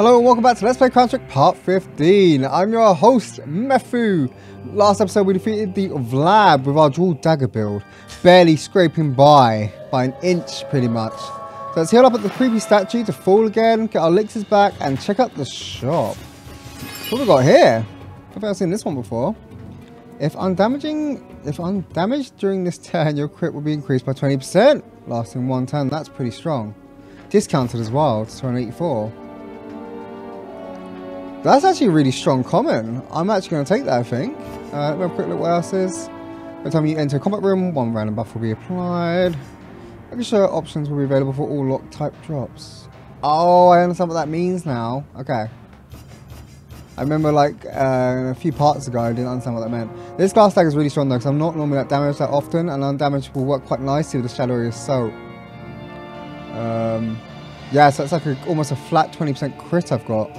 Hello and welcome back to Let's Play Crown Trick Part 15. I'm your host, Methfu. Last episode we defeated the Vlad with our dual dagger build, barely scraping by, by an inch pretty much. So let's heal up at the creepy statue to fall again, get our elixirs back, and check out the shop. What have we got here? I think I've seen this one before. If undamaging, if undamaged during this turn, your crit will be increased by 20%, lasting one turn. That's pretty strong. Discounted as well to 284. That's actually a really strong comment. I'm actually going to take that, I think. Uh, me have a quick look what else is. Every time you enter a combat room, one random buff will be applied. Extra options will be available for all lock type drops. Oh, I understand what that means now. Okay. I remember like uh, a few parts ago, I didn't understand what that meant. This glass tag is really strong though, because I'm not normally that damaged that often, and undamaged will work quite nicely with the Shadow Warrior Soap. Um, yeah, so it's like a, almost a flat 20% crit I've got.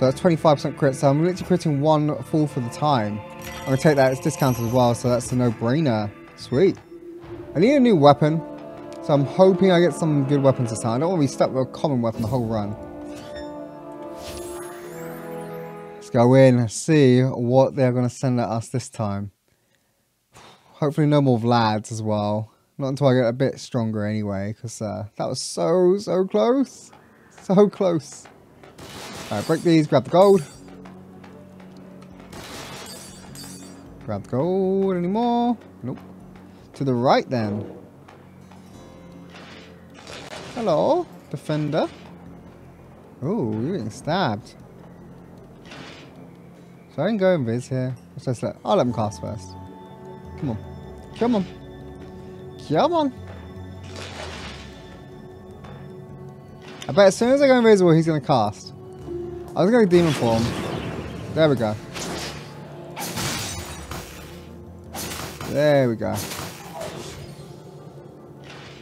So that's 25% crit, so I'm literally critting one full for the time. I'm going to take that, it's discounted as well, so that's a no-brainer. Sweet. I need a new weapon, so I'm hoping I get some good weapons this time. I don't want to be stuck with a common weapon the whole run. Let's go in and see what they're going to send at us this time. Hopefully no more Vlads as well. Not until I get a bit stronger anyway, because uh, that was so, so close. So close. Alright, break these, grab the gold. Grab the gold anymore. Nope. To the right then. Hello, defender. Oh, you're getting stabbed. So I can go invis here. What's this? Let? I'll let him cast first. Come on. Come on. Come on. I bet as soon as I go invisible, he's going to cast. I was to demon form. There we go. There we go.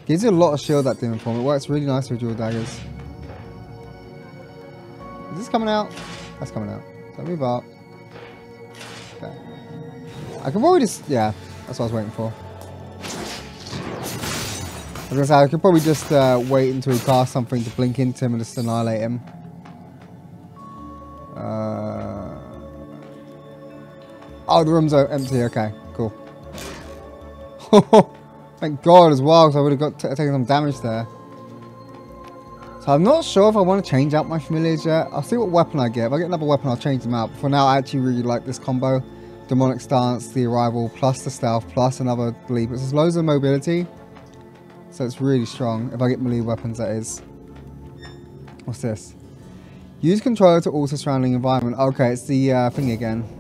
Gives you a lot of shield that demon form. It works really nice with dual daggers. Is this coming out? That's coming out. So move up. Okay. I can probably just yeah, that's what I was waiting for. I was gonna say I could probably just uh, wait until he casts something to blink into him and just annihilate him. Oh, the room's are empty. Okay, cool. Thank God as well, because I would have got taken some damage there. So I'm not sure if I want to change out my familiars yet. I'll see what weapon I get. If I get another weapon, I'll change them out. But for now, I actually really like this combo. Demonic Stance, the Arrival, plus the Stealth, plus another Bleed. But there's loads of mobility. So it's really strong. If I get melee weapons, that is. What's this? Use controller to alter surrounding environment. Okay, it's the uh, thing again.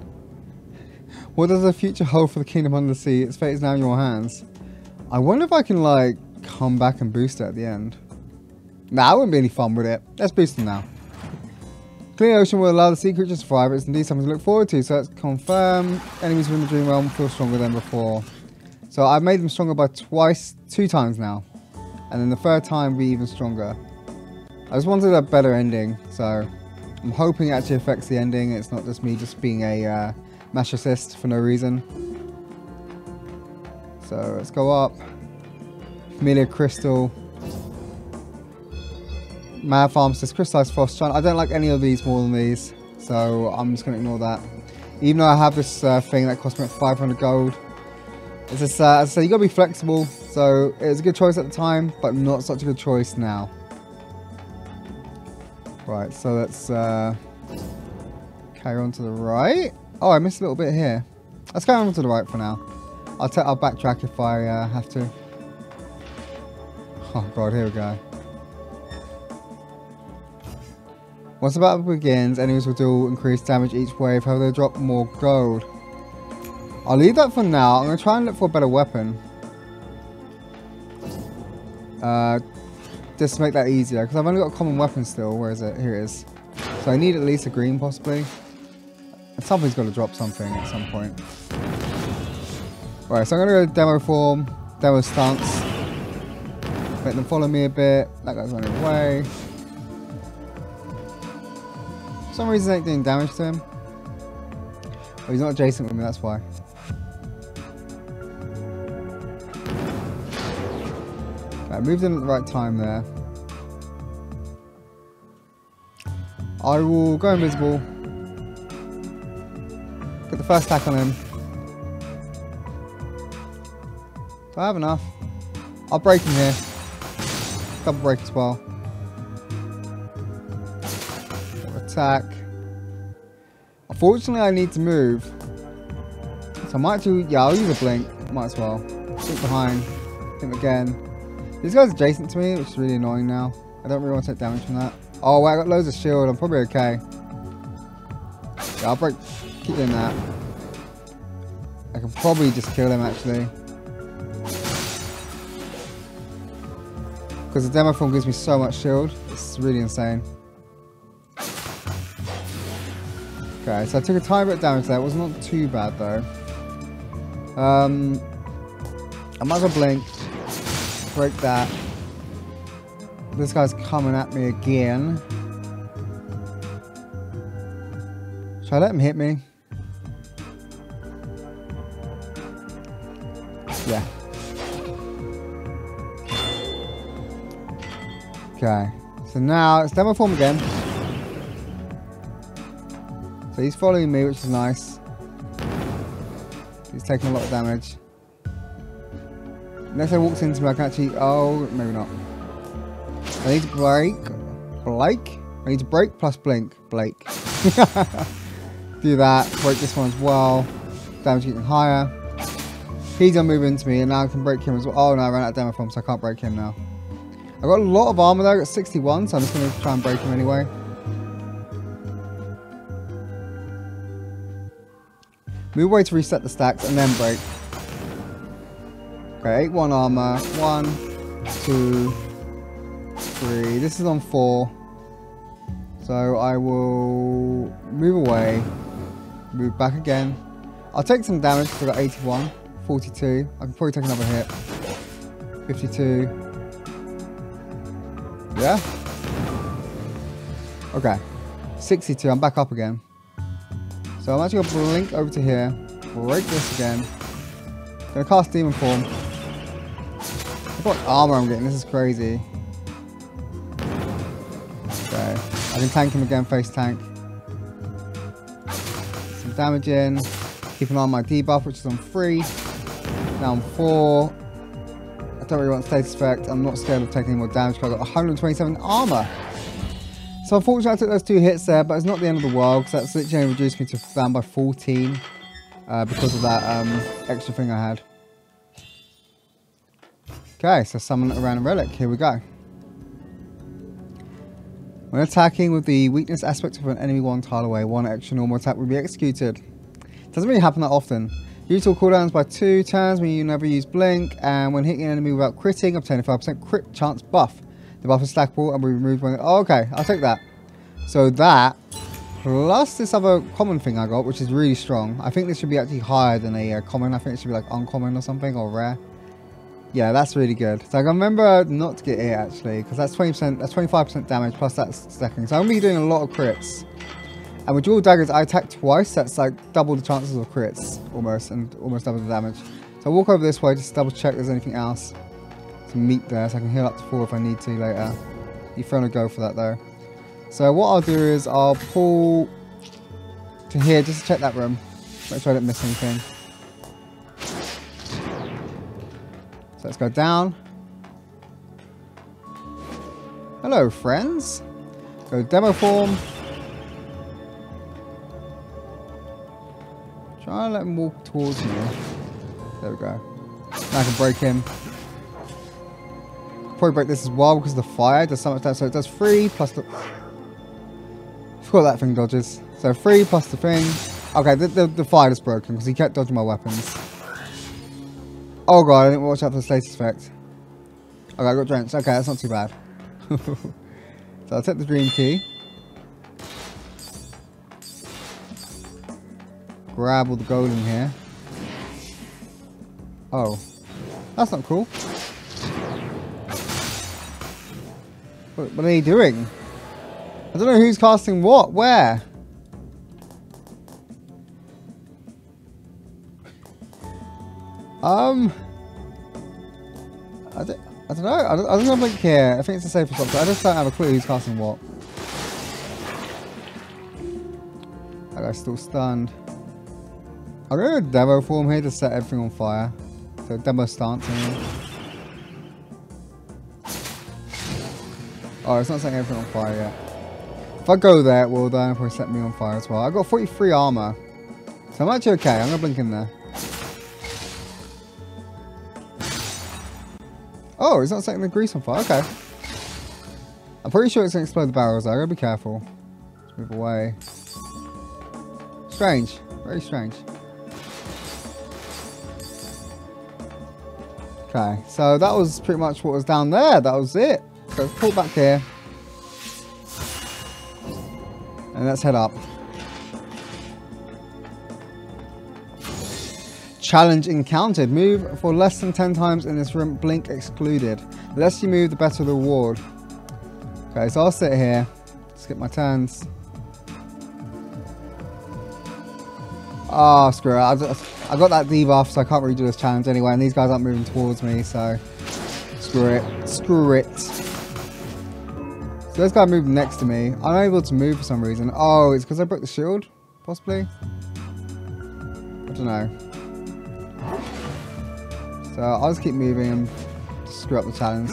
What does the future hold for the Kingdom Under the Sea? Its fate is now in your hands. I wonder if I can, like, come back and boost it at the end. Nah, I wouldn't be any fun with it. Let's boost them now. Clear Ocean will allow the sea creatures to thrive. It's indeed something to look forward to. So let's confirm. Enemies within the Dream Realm feel stronger than before. So I've made them stronger by twice, two times now. And then the third time be even stronger. I just wanted a better ending. So I'm hoping it actually affects the ending. It's not just me just being a uh, mash assist for no reason. So let's go up. Familiar Crystal. Mad says Crystallized Frost I don't like any of these more than these. So I'm just going to ignore that. Even though I have this uh, thing that cost me 500 gold. It's just, uh, say, you got to be flexible. So it was a good choice at the time, but not such a good choice now. Right, so let's uh, carry on to the right. Oh, I missed a little bit here. Let's go on to the right for now. I'll, I'll backtrack if I uh, have to. Oh god, here we go. Once the battle begins, enemies will do increased damage each wave, however they drop more gold. I'll leave that for now. I'm going to try and look for a better weapon. Uh, just to make that easier, because I've only got a common weapon still. Where is it? Here it is. So I need at least a green, possibly. Something's got to drop something at some point. Right, so I'm going to go demo form, demo stance. Let them follow me a bit. That guy's running away. For some reason, ain't doing damage to him. Oh, he's not adjacent with me, that's why. I moved in at the right time there. I will go invisible. First attack on him. Do I have enough? I'll break him here. Double break as well. Attack. Unfortunately, I need to move. So I might do... Yeah, I'll use a blink. Might as well. Blink behind. Him again. This guy's adjacent to me, which is really annoying now. I don't really want to take damage from that. Oh, wait, I got loads of shield. I'm probably okay. Yeah, I'll break... Keep doing that. I can probably just kill him, actually. Because the demo form gives me so much shield. It's really insane. Okay, so I took a tiny bit of damage there. It was not too bad, though. Um, I might as well blink. Break that. This guy's coming at me again. Should I let him hit me? Yeah. Okay. So now it's demo form again. So he's following me, which is nice. He's taking a lot of damage. Unless I walks into me, I can actually... Oh, maybe not. I need to break. Blake? I need to break plus blink. Blake. Do that. Break this one as well. Damage getting higher. He's gonna move into me and now I can break him as well. Oh no, I ran out of demo form so I can't break him now. I've got a lot of armor though, I've got 61, so I'm just gonna try and break him anyway. Move away to reset the stacks and then break. Okay, 8 1 armor. 1, 2, 3. This is on 4. So I will move away. Move back again. I'll take some damage because I got 81. 42. I can probably take another hit. 52. Yeah? Okay. 62. I'm back up again. So I'm actually going to blink over to here. Break this again. Gonna cast Demon Form. Look what armor I'm getting. This is crazy. Okay. I can tank him again, face tank. Some damage in. Keep an eye on my debuff, which is on 3. Down 4. I don't really want status effect. I'm not scared of taking any more damage because I've got 127 armor. So unfortunately I took those two hits there, but it's not the end of the world because that's literally reduced me to down by 14 uh, because of that um, extra thing I had. Okay, so summon a random relic. Here we go. When attacking with the weakness aspect of an enemy one tile away, one extra normal attack will be executed. Doesn't really happen that often. Usual cooldowns by two turns when you never use blink, and when hitting an enemy without critting, obtain a 5% crit chance buff. The buff is stackable and will be removed when... Oh, okay, I'll take that. So that, plus this other common thing I got, which is really strong. I think this should be actually higher than a uh, common. I think it should be like uncommon or something, or rare. Yeah, that's really good. So I can remember not to get it actually, because that's 20%, that's 25% damage plus that's stacking. So I'm going to be doing a lot of crits. And with dual daggers, I attack twice. That's like double the chances of crits, almost, and almost double the damage. So I'll walk over this way just double check there's anything else. Some meat there, so I can heal up to four if I need to later. You're throwing a go for that though. So what I'll do is I'll pull to here just to check that room. Make sure I don't miss anything. So let's go down. Hello, friends. Go demo form. Try and let him walk towards me. There we go. Now I can break him. Probably break this as well because the fire does so much damage. So it does three plus the. Forgot that thing dodges. So three plus the thing. Okay, the, the, the fire is broken because he kept dodging my weapons. Oh god, I didn't watch out for the status effect. Okay, I got drenched. Okay, that's not too bad. so I'll take the dream key. Grab all the gold in here. Oh. That's not cool. What, what are they doing? I don't know who's casting what, where? Um... I don't, I don't know. I don't, I don't I care. I think it's a safer spot. I just don't have a clue who's casting what. That guy's still stunned. I'm going to demo form here to set everything on fire. So demo stance. Mean. Oh, it's not setting everything on fire yet. If I go there, will then probably set me on fire as well. I've got 43 armor. So I'm actually okay. I'm going to blink in there. Oh, it's not setting the grease on fire. Okay. I'm pretty sure it's going to explode the barrels. I gotta be careful. Let's move away. Strange. Very strange. Okay, so that was pretty much what was down there. That was it. So pull back here. And let's head up. Challenge encountered. Move for less than 10 times in this room. Blink excluded. The less you move, the better the reward. Okay, so I'll sit here. Skip my turns. Oh, screw it. I, got that debuff, so I can't really do this challenge anyway. And these guys aren't moving towards me, so screw it. Screw it. So this guy moved next to me. I'm unable to move for some reason. Oh, it's because I broke the shield? Possibly? I don't know. So I'll just keep moving and screw up the challenge.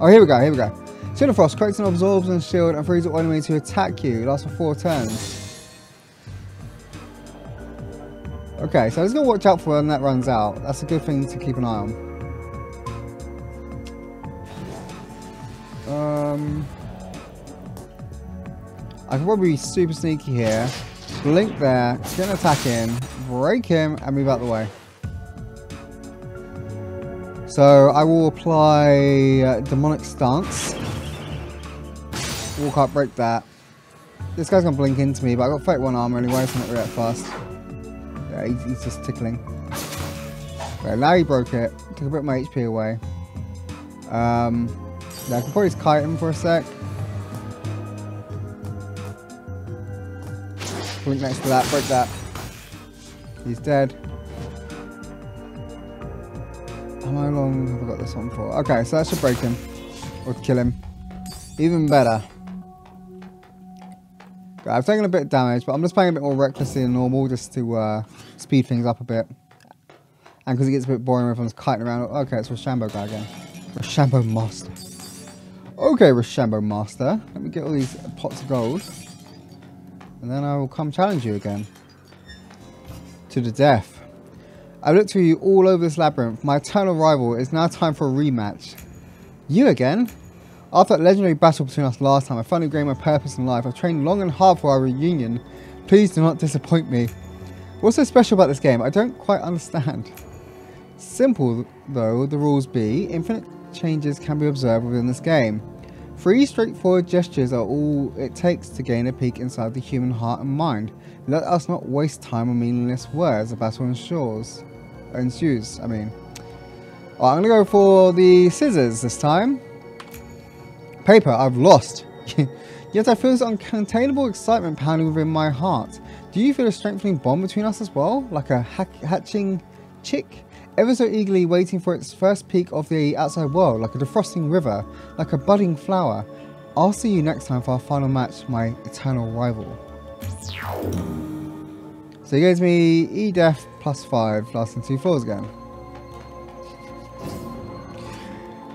Oh, here we go, here we go. Shield of Frost corrects and absorbs and shield and frees the enemy to attack you. It lasts for four turns. Okay, so just going to watch out for when that runs out. That's a good thing to keep an eye on. Um, I can probably be super sneaky here. Blink there, get an attack in, break him, and move out the way. So I will apply uh, Demonic Stance. Walk up, break that. This guy's gonna blink into me, but I got 31 armor anyway, so I'm not react fast. He's, he's just tickling. Right, now he broke it. Took a bit of my HP away. Um, yeah, I can probably just kite him for a sec. Blink next to that, break that. He's dead. How long have I got this on for? Okay, so that should break him. Or kill him. Even better. I've taken a bit of damage, but I'm just playing a bit more recklessly than normal just to uh, speed things up a bit. And because it gets a bit boring I'm kiting around. Okay, it's Rochambeau guy again. Rochambeau Master. Okay, Rochambeau Master. Let me get all these pots of gold. And then I will come challenge you again. To the death. I've looked for you all over this labyrinth. My eternal rival. It's now time for a rematch. You again? After that legendary battle between us last time, I finally gained my purpose in life. I've trained long and hard for our reunion. Please do not disappoint me. What's so special about this game? I don't quite understand. Simple, though, the rules be, infinite changes can be observed within this game. Three straightforward gestures are all it takes to gain a peek inside the human heart and mind. Let us not waste time on meaningless words. The battle ensures, ensues, I mean. I'm going to go for the scissors this time. Paper, I've lost. Yet I feel this uncontainable excitement pounding within my heart. Do you feel a strengthening bond between us as well? Like a hatching chick? ever so eagerly waiting for its first peek of the outside world, like a defrosting river, like a budding flower. I'll see you next time for our final match, my eternal rival. So he gives me E-Def plus 5, lasting 2 floors again.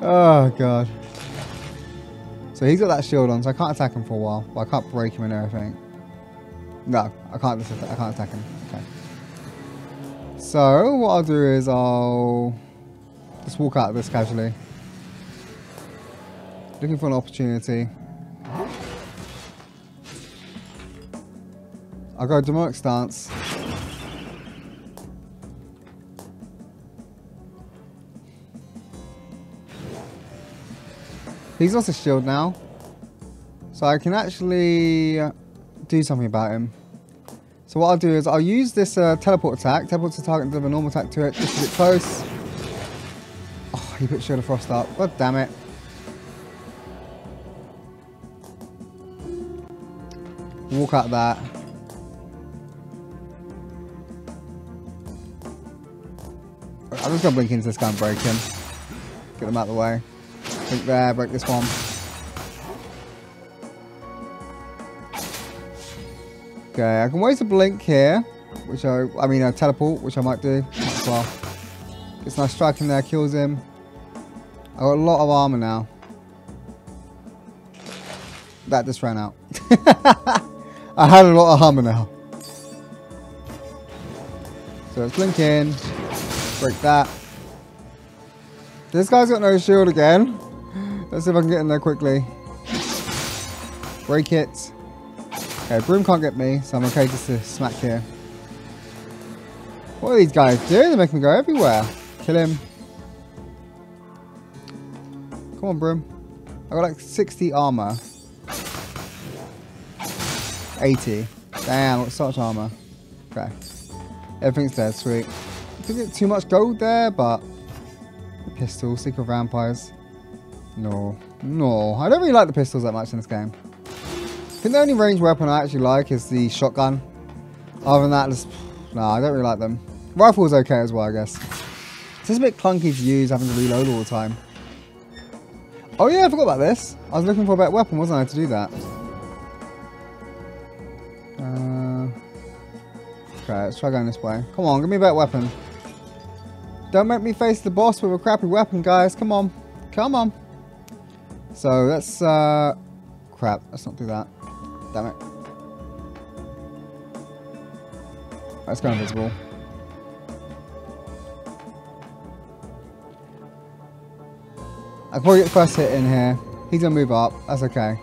Oh god. So he's got that shield on, so I can't attack him for a while. But I can't break him and everything. No, I can't. I can't attack him. Okay. So, what I'll do is I'll just walk out of this casually. Looking for an opportunity. I'll go demonic stance. He's lost his shield now. So I can actually do something about him. So what I'll do is I'll use this uh, teleport attack. Teleport to target and deliver a normal attack to it just a bit close. Oh, he put Shield of Frost up. God damn it. Walk out that. I'm just to blink into this guy and break him. Get him out of the way. Blink there, break this one. Okay, I can waste a blink here, which I, I mean a teleport, which I might do as well. Gets nice striking there, kills him. I got a lot of armor now. That just ran out. I had a lot of armor now. So let's blink in, break that. This guy's got no shield again. Let's see if I can get in there quickly. Break it. Okay, Broom can't get me, so I'm okay just to smack here. What are these guys doing? They make me go everywhere. Kill him. Come on, Broom. I got like 60 armor. 80. Damn, so much armor. Okay. Everything's dead, sweet. Didn't get too much gold there, but... Pistol, Secret Vampires. No. No. I don't really like the pistols that much in this game I think the only range weapon I actually like is the shotgun. Other than that, just, no, I don't really like them. Rifle's okay as well, I guess. It's just a bit clunky to use, having to reload all the time. Oh yeah, I forgot about this. I was looking for a better weapon, wasn't I, to do that? Uh, okay, let's try going this way. Come on, give me a better weapon. Don't make me face the boss with a crappy weapon, guys. Come on. Come on. So, let's, uh... Crap, let's not do that. Damn it. Let's go invisible. I probably get the first hit in here. He's gonna move up. That's okay.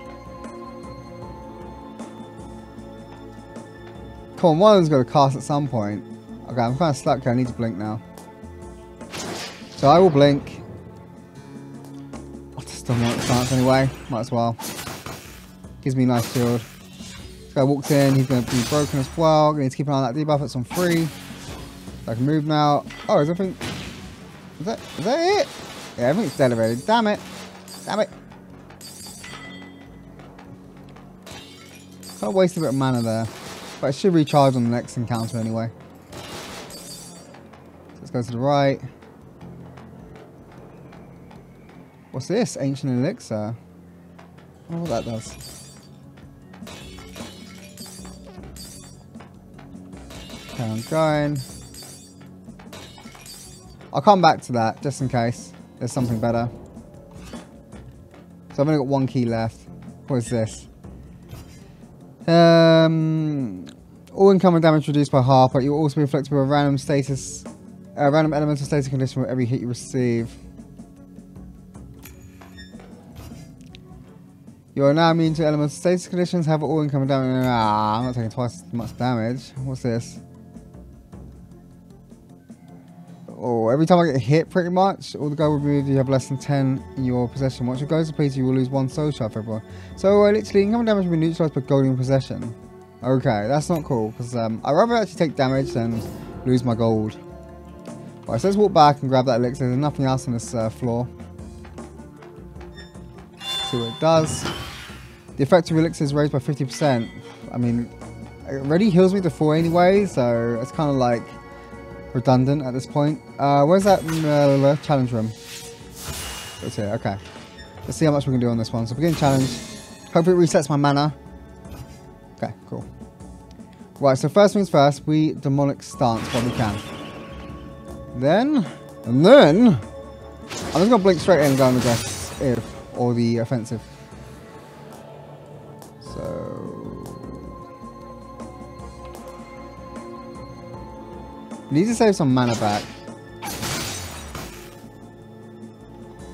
Come on, one of them's gonna cast at some point. Okay, I'm kind of stuck here. I need to blink now. So I will blink. I'll just don't want the chance anyway. Might as well. Gives me a nice shield. This guy walks in, he's going to be broken as well. Going to keep an eye on that debuff, it's on free. I can move now. Oh, is everything... Is that, is that it? Yeah, everything's elevated. Damn it. Damn it. Kind of wasted a bit of mana there. But it should recharge on the next encounter anyway. Let's go to the right. What's this? Ancient Elixir. Oh, what that does. Okay, I'm going. I'll come back to that just in case there's something better. So I've only got one key left. What is this? Um, all incoming damage reduced by half, but you'll also be afflicted with a random status, a random elemental status condition with every hit you receive. You are now immune to elemental status conditions, have all incoming damage. Ah, I'm not taking twice as much damage. What's this? Oh, every time I get hit, pretty much, all the gold removed, you have less than 10 in your possession. Once your gold is depleted, you will lose one soul shard for everyone. So, uh, literally, incoming damage will be neutralized by gold in possession. Okay, that's not cool, because um, I'd rather actually take damage than lose my gold. Alright, so let's walk back and grab that elixir. There's nothing else on this uh, floor. See what it does. The effect of elixir is raised by 50%. I mean, it already heals me to 4 anyway, so it's kind of like redundant at this point. Uh, where's that uh, challenge room? It's here, okay. Let's see how much we can do on this one. So begin challenge. Hopefully it resets my mana. Okay, cool. Right, so first things first, we demonic stance while we can. Then, and then, I'm just gonna blink straight in and go on the aggressive or the offensive. Need to save some mana back.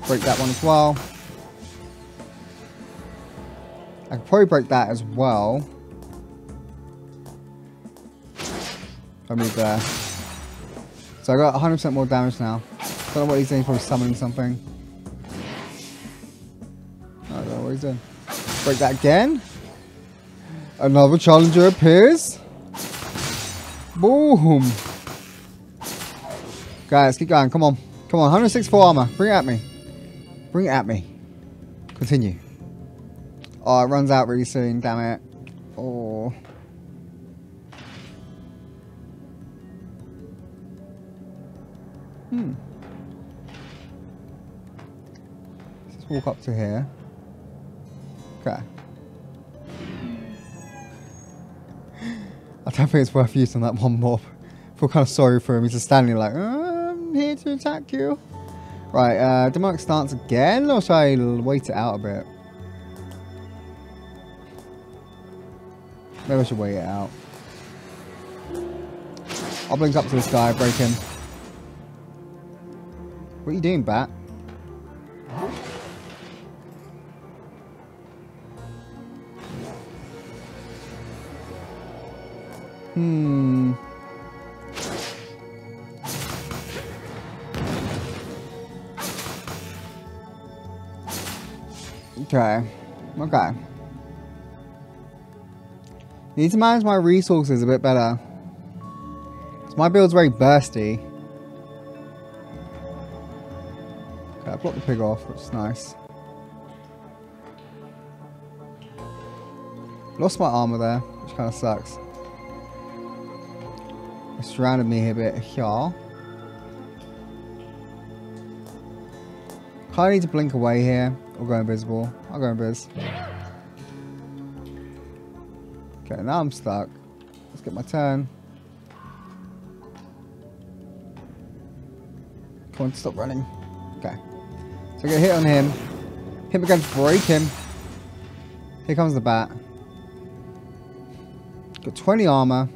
Break that one as well. I could probably break that as well. I move there. So I got 100% more damage now. Don't know what he's doing, probably summoning something. I don't know what he's doing. Break that again. Another challenger appears. Boom. Guys, keep going. Come on. Come on. 164 armor. Bring it at me. Bring it at me. Continue. Oh, it runs out really soon. Damn it. Oh. Hmm. Let's walk up to here. Okay. I don't think it's worth using that one mob. I feel kind of sorry for him. He's just standing there like, Here to attack you. Right, uh, demonic stance again, or should I wait it out a bit? Maybe I should wait it out. I'll blink up to this guy, break him. What are you doing, Bat? Okay. Okay. Need to manage my resources a bit better. So my build's very bursty. Okay, I blocked the pig off, which is nice. Lost my armor there, which kind of sucks. It surrounded me a bit here. Kind of need to blink away here or go invisible. I'll go invis. Okay, now I'm stuck. Let's get my turn. Come on, stop running. Okay. So I get a hit on him. Hit him again, break him. Here comes the bat. Got 20 armor.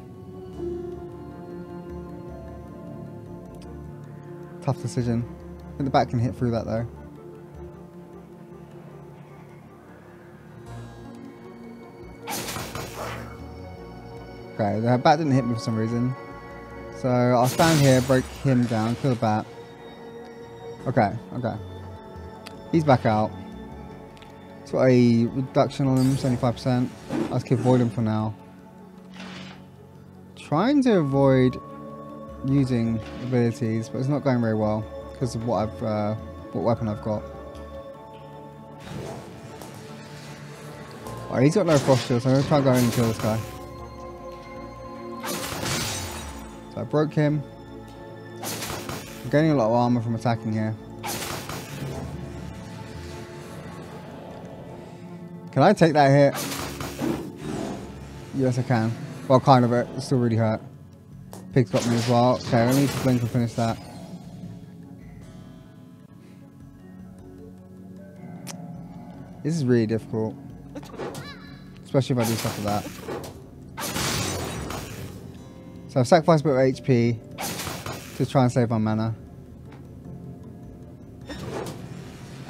Tough decision. I think the bat can hit through that though. Okay, the bat didn't hit me for some reason. So I'll stand here, break him down, kill the bat. Okay, okay. He's back out. It's got a reduction on him, 75%. Let's keep avoid him for now. Trying to avoid using abilities, but it's not going very well because of what I've, uh, what weapon I've got. Alright, he's got no frost shield, so I'm to try and go in and kill this guy. So I broke him. I'm gaining a lot of armor from attacking here. Can I take that hit? Yes, I can. Well, kind of it. Still really hurt. Pig's got me as well. Okay, I need to blink and finish that. This is really difficult. Especially if I do stuff like that. So I've sacrificed a bit of HP to try and save my mana.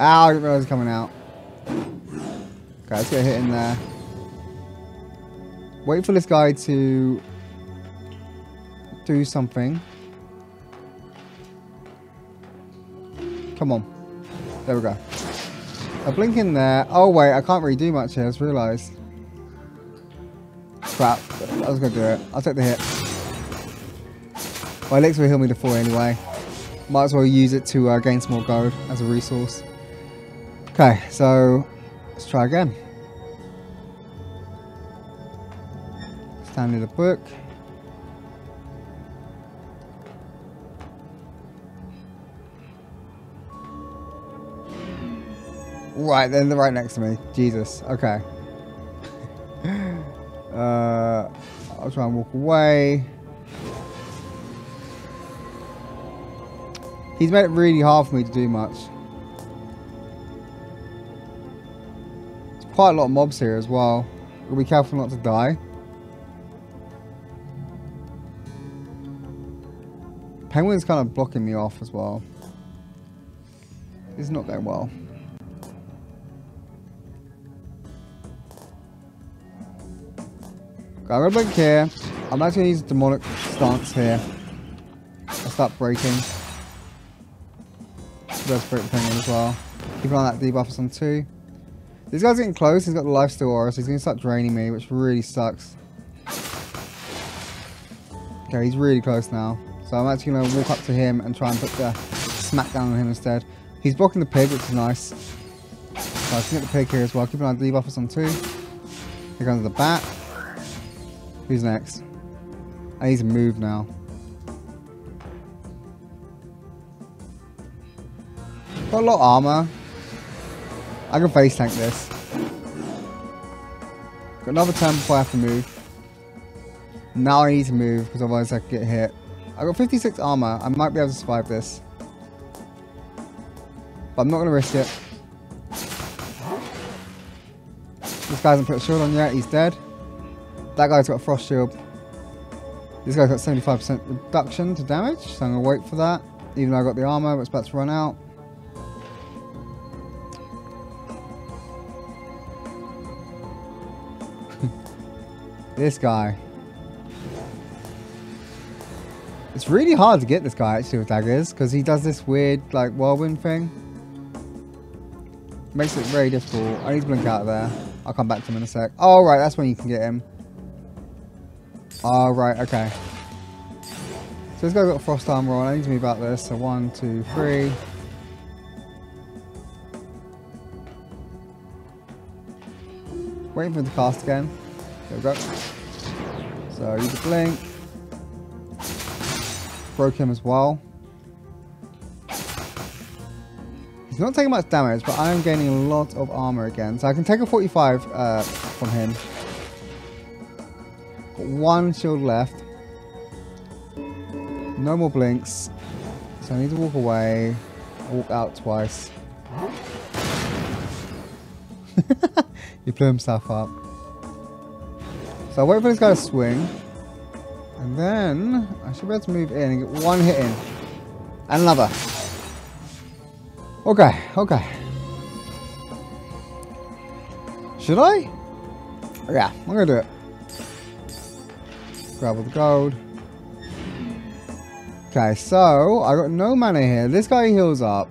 Ow, I didn't realize it was coming out. Okay, let's get a hit in there. Wait for this guy to do something. Come on. There we go. I blink in there. Oh wait, I can't really do much here, I just realised. Crap. I was gonna do it. I'll take the hit. My elixir will heal me to 4 anyway. Might as well use it to uh, gain some more gold as a resource. Okay, so let's try again. Stand in the book. Right, then they're right next to me. Jesus. Okay. uh, I'll try and walk away. He's made it really hard for me to do much. There's quite a lot of mobs here as well. Gotta be careful not to die. Penguin's kind of blocking me off as well. It's not going well. Okay, I'm gonna blink here. I'm actually gonna use demonic stance here. I'll start breaking. Break penguin as well. Keep an eye on that debuff on two. This guy's getting close. He's got the lifesteal aura, so he's gonna start draining me, which really sucks. Okay, he's really close now. So I'm actually gonna walk up to him and try and put the smack down on him instead. He's blocking the pig, which is nice. So I can get the pig here as well. Keep an eye on the debuff on two. Here comes the bat. Who's next? I need to move now. Got a lot of armor. I can face tank this. Got another turn before I have to move. Now I need to move because otherwise I could get hit. I got 56 armor. I might be able to survive this. But I'm not going to risk it. This guy hasn't put a shield on yet. He's dead. That guy's got frost shield. This guy's got 75% reduction to damage. So I'm going to wait for that. Even though I got the armor, but it's about to run out. This guy. It's really hard to get this guy actually with daggers because he does this weird like whirlwind thing. Makes it very difficult. I need to blink out of there. I'll come back to him in a sec. Oh, right, that's when you can get him. Oh, right, okay. So this guy's got frost armor on. I need to move out this. So one, two, three. Waiting for the cast again. There we go. So use a blink broke him as well. He's not taking much damage, but I am gaining a lot of armor again. So I can take a 45 uh, from him. Got one shield left. No more blinks. So I need to walk away. Walk out twice. he blew himself up. So I wait for this guy to swing. And then I should be able to move in and get one hit in. And another. Okay, okay. Should I? Yeah, I'm gonna do it. Grab all the gold. Okay, so I got no mana here. This guy heals up.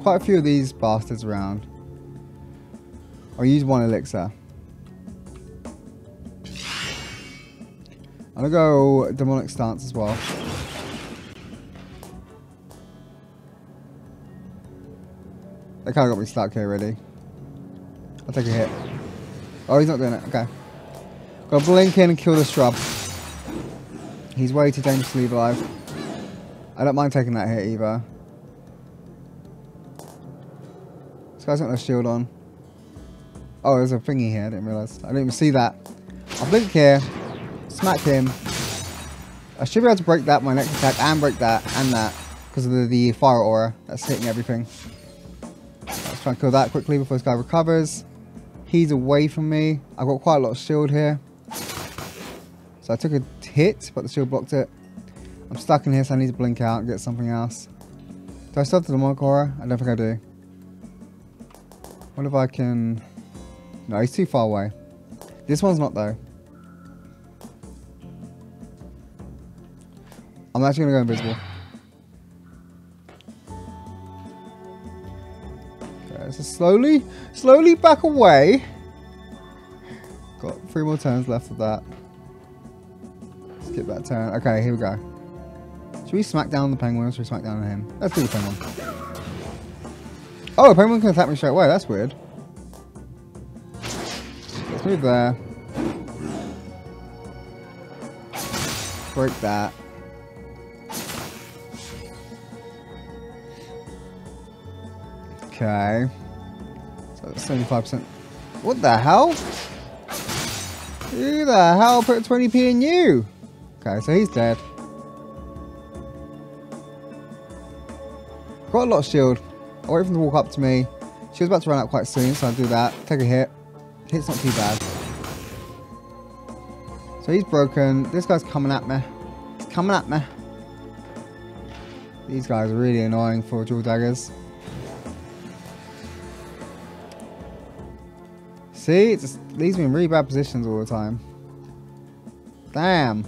Quite a few of these bastards around. I'll use one elixir. I'm gonna go demonic stance as well. They kind of got me stuck here, really. I'll take a hit. Oh, he's not doing it. Okay. Gotta blink in and kill the shrub. He's way too dangerous to leave alive. I don't mind taking that hit either. This guy's got no shield on. Oh, there's a thingy here. I didn't realize. I didn't even see that. I'll blink here. Smack him. I should be able to break that my next attack and break that and that because of the, the fire aura that's hitting everything. Let's try and kill that quickly before this guy recovers. He's away from me. I've got quite a lot of shield here. So I took a hit, but the shield blocked it. I'm stuck in here, so I need to blink out and get something else. Do I still have the demonic aura? I don't think I do. What if I can... No, he's too far away. This one's not, though. I'm actually gonna go invisible. Okay, so slowly, slowly back away. Got three more turns left of that. Skip that turn. Okay, here we go. Should we smack down the penguin or should we smack down him? Let's do the penguin. Oh, penguin can attack me straight away. That's weird. Let's move there. Break that. Okay. So 75%. What the hell? Who the hell put 20p in you? Okay, so he's dead. Got a lot of shield. I'll wait for him to walk up to me. She was about to run out quite soon, so I'll do that. Take a hit. Hit's not too bad. So he's broken. This guy's coming at me. He's coming at me. These guys are really annoying for dual daggers. See, it just leaves me in really bad positions all the time. Damn.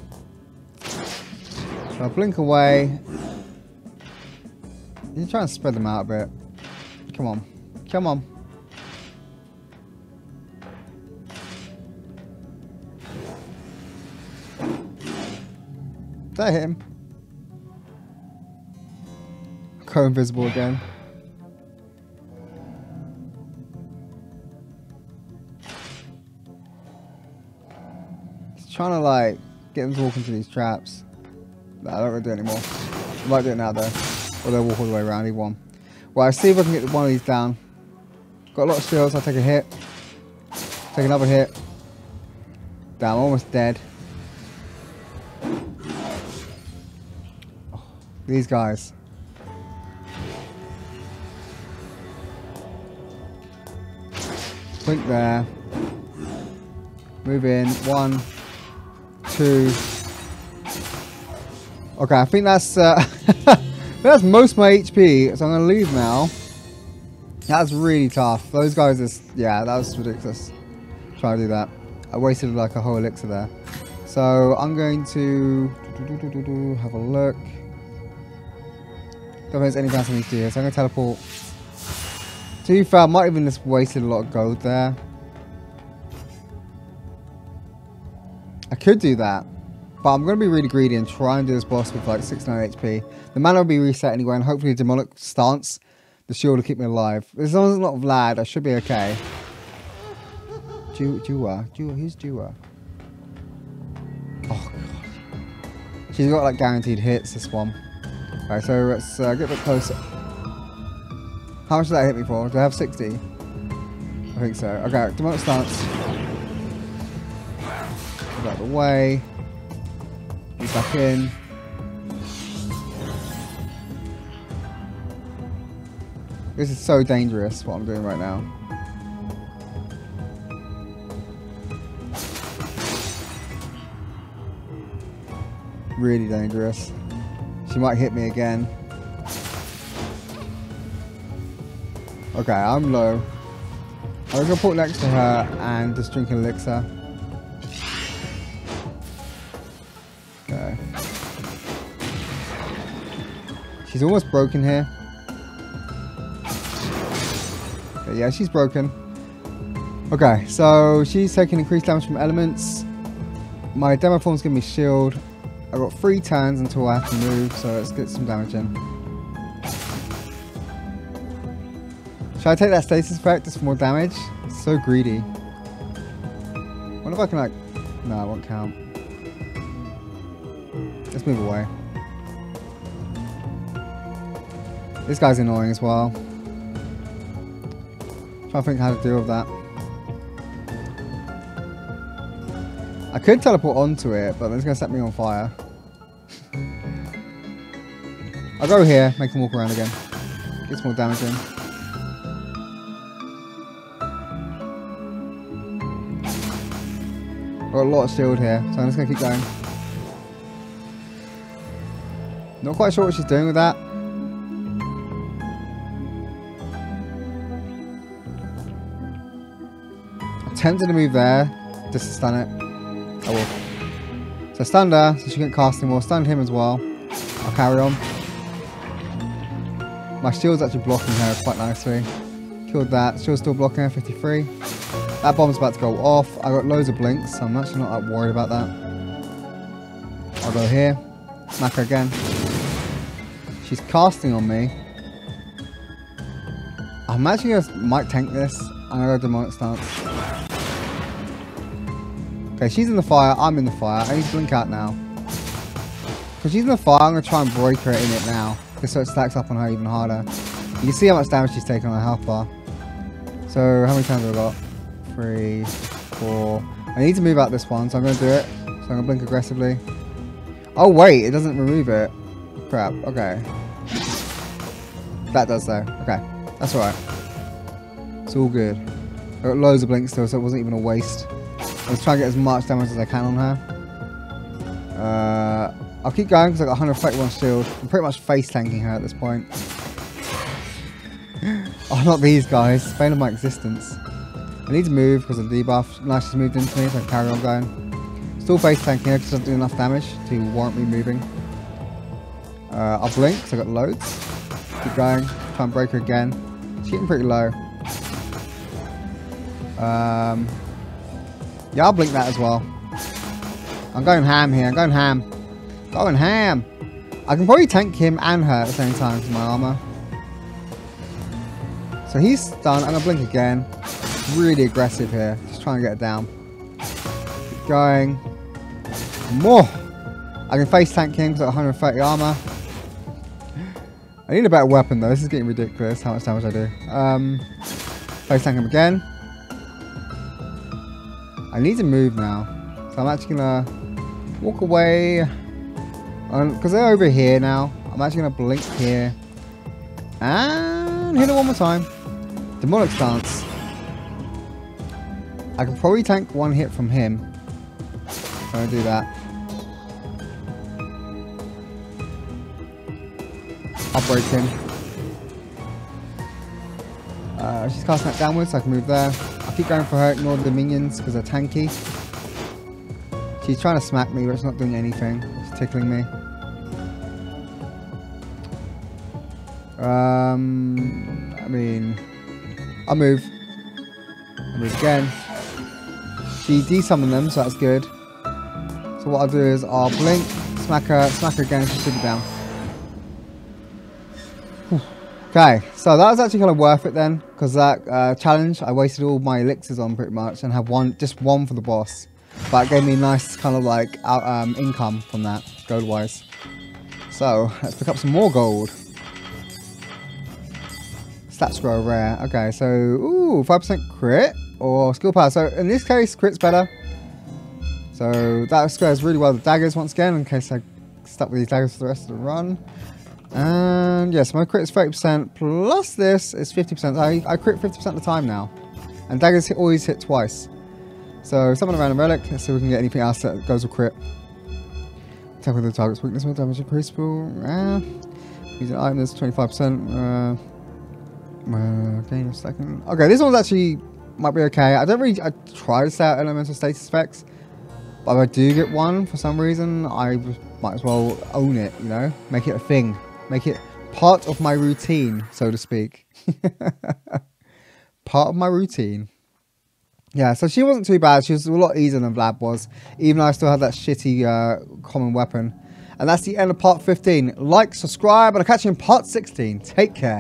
So I blink away. You try and spread them out a bit. Come on. Come on. Did that him? Go invisible again. trying to like get them to walk into these traps. Nah, I don't really do it anymore. I might do it now though. Or they'll walk all the way around, He won. Well, right, see if I can get one of these down. Got a lot of shields, I'll take a hit. Take another hit. Damn, I'm almost dead. Oh, these guys. Blink there. Move in. One, Okay, I think that's uh, that's most my HP, so I'm gonna leave now. That's really tough. Those guys is yeah, that was ridiculous. Try to do that. I wasted like a whole elixir there. So I'm going to have a look. Don't think there's anything else I need to do here. So I'm gonna teleport. To be fair, I might even just wasted a lot of gold there. I could do that. But I'm going to be really greedy and try and do this boss with like 69 HP. The mana will be reset anyway and hopefully demonic stance. The shield will keep me alive. As long as it's not Vlad, I should be okay. Jua. Jua. Who's Jua? Oh, God. She's got like guaranteed hits, this one. Alright, so let's uh, get a bit closer. How much did that hit me for? Do I have 60? I think so. Okay, demonic stance. Out of the way. Get back in. This is so dangerous, what I'm doing right now. Really dangerous. She might hit me again. Okay, I'm low. I'm gonna put next to her and just drink an elixir. She's almost broken here. Yeah, she's broken. Okay, so she's taking increased damage from elements. My demo form's giving me shield. I've got three turns until I have to move, so let's get some damage in. Should I take that stasis effect for more damage? It's so greedy. wonder if I can like... No, it won't count. Let's move away. This guy's annoying as well. i Trying to think how to deal with that. I could teleport onto it, but then it's going to set me on fire. I'll go here, make him walk around again. Get some more damage in. Got a lot of shield here, so I'm just going to keep going. Not quite sure what she's doing with that. Tempted to move there, just to stun it. I will. So stunned her, so she can cast him more. Stunned him as well. I'll carry on. My shield's actually blocking her quite nicely. Killed that. Shield's still blocking her, 53. That bomb's about to go off. I got loads of blinks, so I'm actually not that worried about that. I'll go here. Smack her again. She's casting on me. I'm actually gonna might tank this. I'm gonna go demonic stance. Okay, she's in the fire. I'm in the fire. I need to blink out now. Because she's in the fire, I'm going to try and break her in it now. Just so it stacks up on her even harder. You can see how much damage she's taken on her health bar. So, how many times have I got? Three, four. I need to move out this one, so I'm going to do it. So I'm going to blink aggressively. Oh, wait. It doesn't remove it. Crap. Okay. That does, though. Okay. That's alright. It's all good. I got loads of blinks still, so it wasn't even a waste. Let's try and get as much damage as I can on her. Uh, I'll keep going because I've got 131 shield. I'm pretty much face tanking her at this point. oh, not these guys. Bane of my existence. I need to move because of the debuff. Nice she's moved into me so I can carry on going. Still face tanking her because I don't do enough damage to warrant me moving. Uh, I'll blink because I've got loads. Keep going. Try and break her again. She's getting pretty low. Um, yeah, I'll blink that as well. I'm going ham here. I'm going ham. Going ham. I can probably tank him and her at the same time with my armor. So he's stunned. I'm going to blink again. Really aggressive here. Just trying to get it down. Keep going. More. I can face tank him because I've got 130 armor. I need a better weapon though. This is getting ridiculous how much damage I do. Um, face tank him again. I need to move now. So I'm actually gonna walk away. Because they're over here now. I'm actually to blink here. And hit it one more time. Demonic Stance. I can probably tank one hit from him. I'm going to do that. I'll break him. Uh, she's casting that downwards, so I can move there. Keep going for her, ignore the minions because they're tanky. She's trying to smack me, but it's not doing anything. It's tickling me. Um, I mean, I'll move. I'll move again. She desummoned them, so that's good. So what I'll do is I'll blink, smack her, smack her again, she should be down. Okay, so that was actually kind of worth it then, because that uh, challenge I wasted all my elixirs on pretty much, and have one, just one for the boss. But it gave me nice kind of like out, um, income from that, gold wise. So let's pick up some more gold. Stats grow rare. Okay, so ooh, five percent crit or skill power. So in this case, crit's better. So that squares really well the daggers once again, in case I stuck with these daggers for the rest of the run. And yes, my crit is 30%, plus this is 50%. I, I crit 50% of the time now. And daggers hit, always hit twice. So summon a random relic, let's see if we can get anything else that goes with crit. Attack with the target's weakness with damage increasable. Uh, use an item that's 25%. Uh, uh, gain a second. Okay, this one's actually might be okay. I don't really I try to set out elemental status effects. But if I do get one for some reason, I might as well own it, you know? Make it a thing. Make it part of my routine, so to speak. part of my routine. Yeah, so she wasn't too bad. She was a lot easier than Vlad was. Even though I still had that shitty uh, common weapon. And that's the end of part 15. Like, subscribe, and I'll catch you in part 16. Take care.